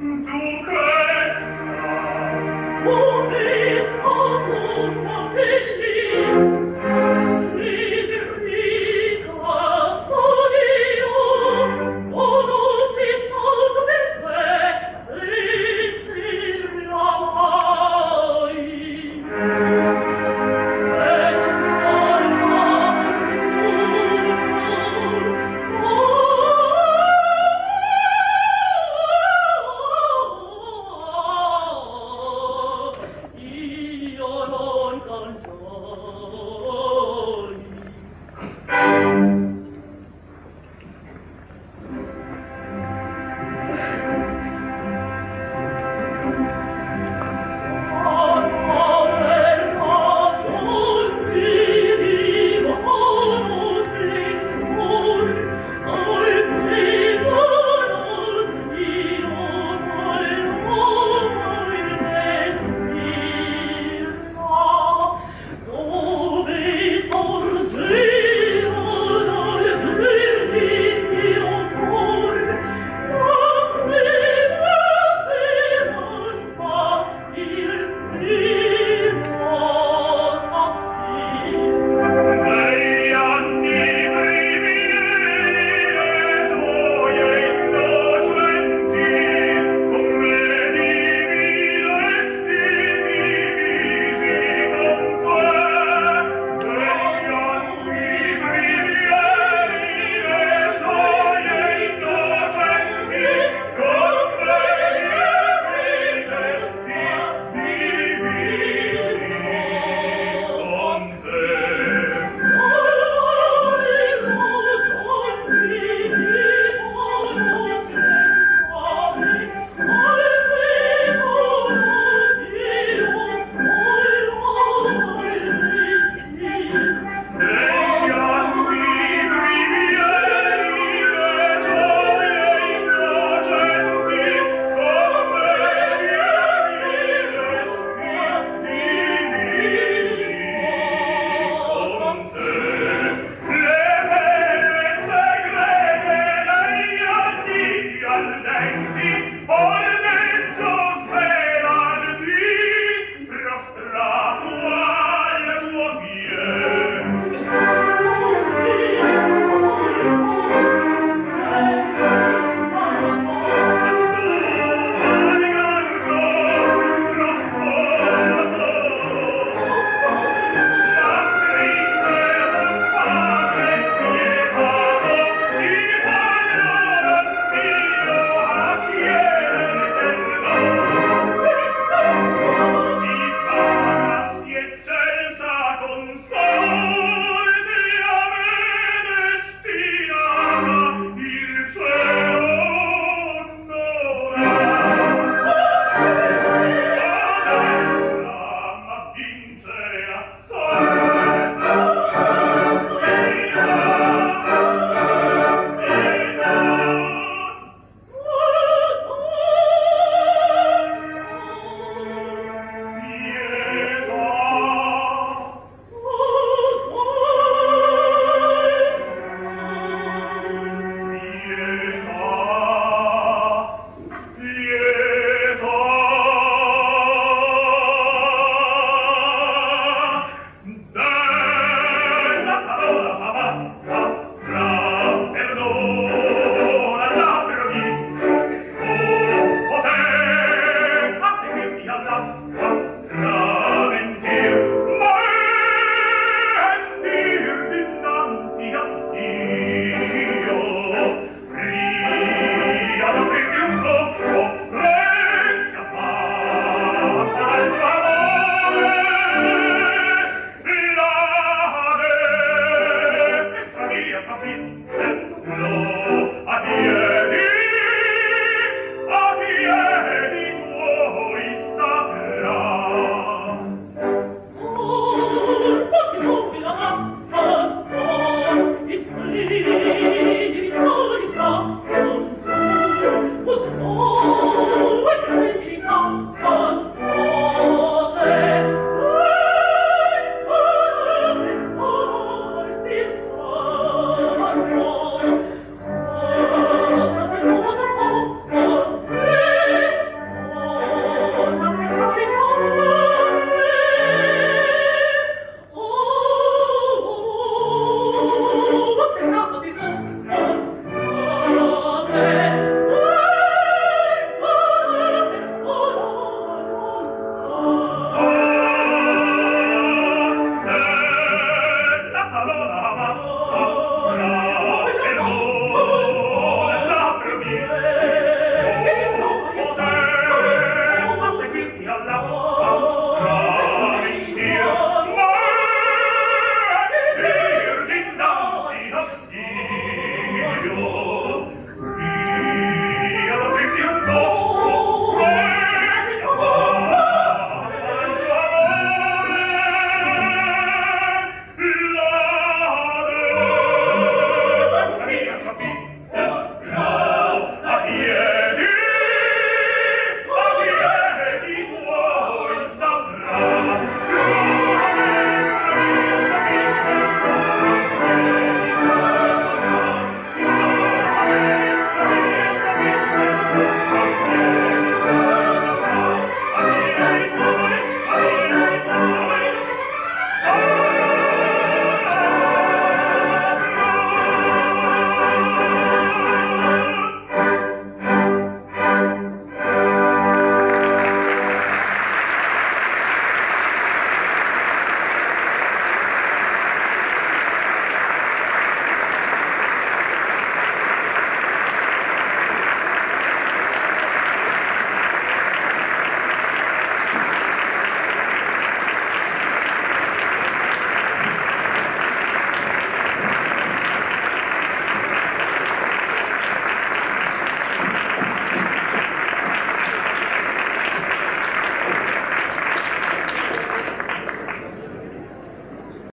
Duque, omnes omnes